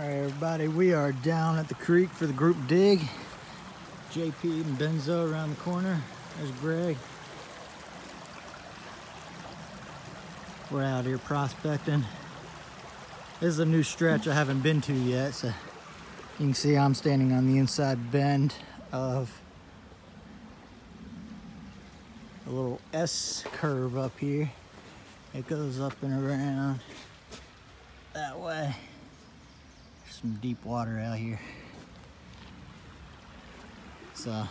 All right, everybody, we are down at the creek for the group dig. JP and Benzo around the corner. There's Greg. We're out here prospecting. This is a new stretch I haven't been to yet, so you can see I'm standing on the inside bend of a little S curve up here. It goes up and around that way. Some deep water out here. So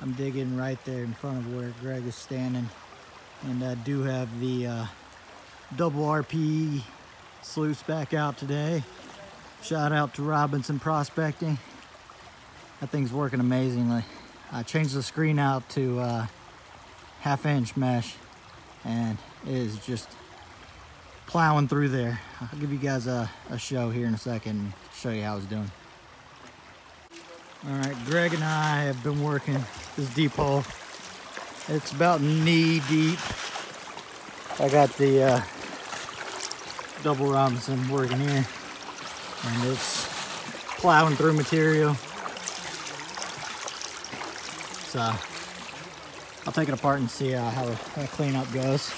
I'm digging right there in front of where Greg is standing. And I do have the uh, double RP sluice back out today. Shout out to Robinson Prospecting. That thing's working amazingly. I changed the screen out to uh, half inch mesh and it is just plowing through there. I'll give you guys a, a show here in a second and show you how it's doing. All right, Greg and I have been working this deep hole. It's about knee deep. I got the uh, double Robinson working here and it's plowing through material. So I'll take it apart and see uh, how the cleanup goes.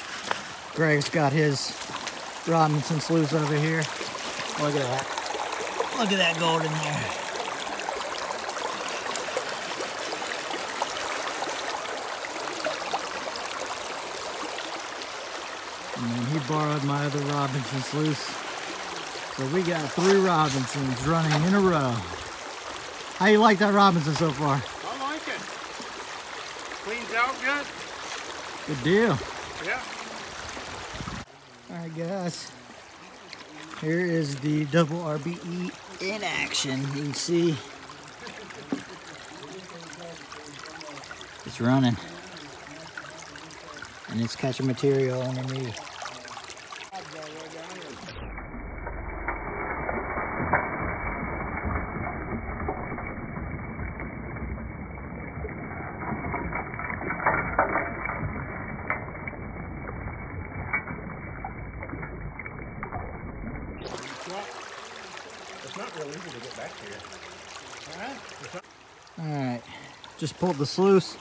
Greg's got his Robinson sluice over here. Look at that. Look at that gold in there. And then he borrowed my other Robinson sluice. So we got three Robinsons running in a row. How you like that Robinson so far? I like it. Cleans out good. Good deal. Yeah. All right, guys. Here is the double RPE in action. You can see it's running and it's catching material underneath. It's not easy to get back here. All right, just pulled the sluice.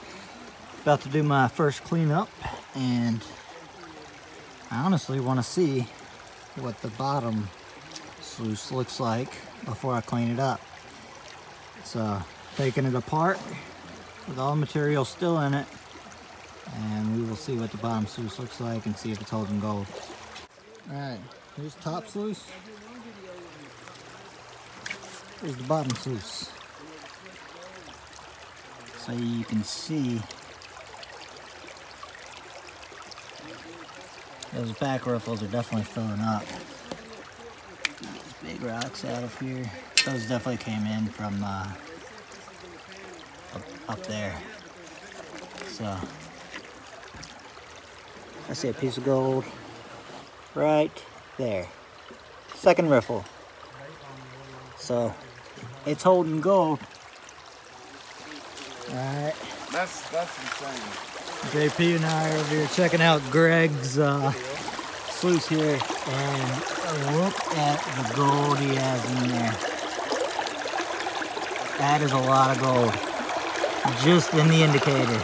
About to do my first cleanup, and I honestly want to see what the bottom sluice looks like before I clean it up. So, taking it apart with all the material still in it, and we will see what the bottom sluice looks like and see if it's holding gold. All right, here's top sluice. Here's the bottom sluice. So you can see those back riffles are definitely filling up. Big rocks out of here. Those definitely came in from uh, up, up there. So I see a piece of gold right there. Second riffle. So it's holding gold. Alright. That's that's insane. JP and I are over here checking out Greg's uh, sluice here, and look at the gold he has in there. That is a lot of gold, just in the indicator.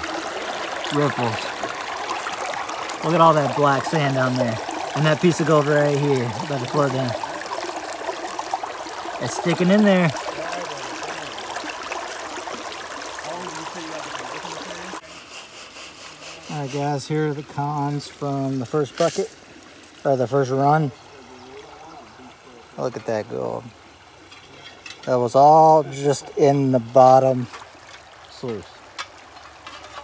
Riffles. Look at all that black sand down there, and that piece of gold right here about to float down. It's sticking in there. Alright guys, here are the cons from the first bucket, or the first run. Look at that gold. That was all just in the bottom sluice.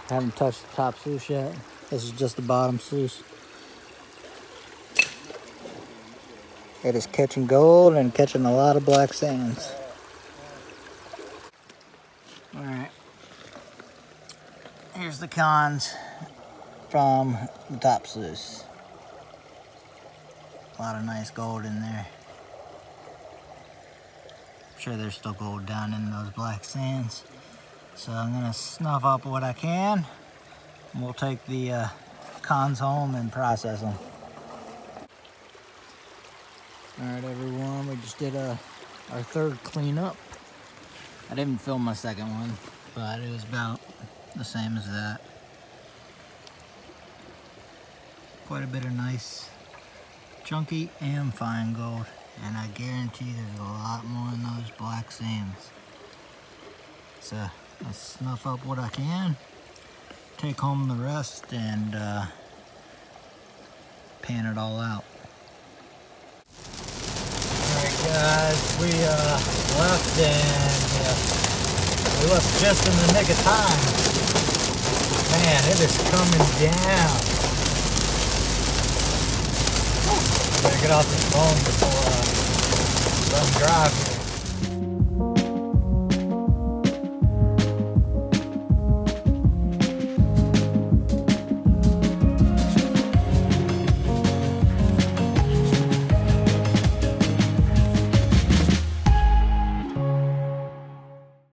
Haven't touched the top sluice yet. This is just the bottom sluice. It is catching gold and catching a lot of black sands. Alright. Here's the cons from the top sluice. A lot of nice gold in there. I'm sure there's still gold down in those black sands. So I'm gonna snuff up what I can. And we'll take the uh, cons home and process them. All right, everyone, we just did a our third cleanup. I didn't film my second one, but it was about the same as that. Quite a bit of nice chunky and fine gold. And I guarantee there's a lot more in those black sands. So I snuff up what I can, take home the rest, and uh, pan it all out. Alright guys, we uh, left and uh, we left just in the nick of time. Man, it is coming down. I better get off this phone before uh, drive here.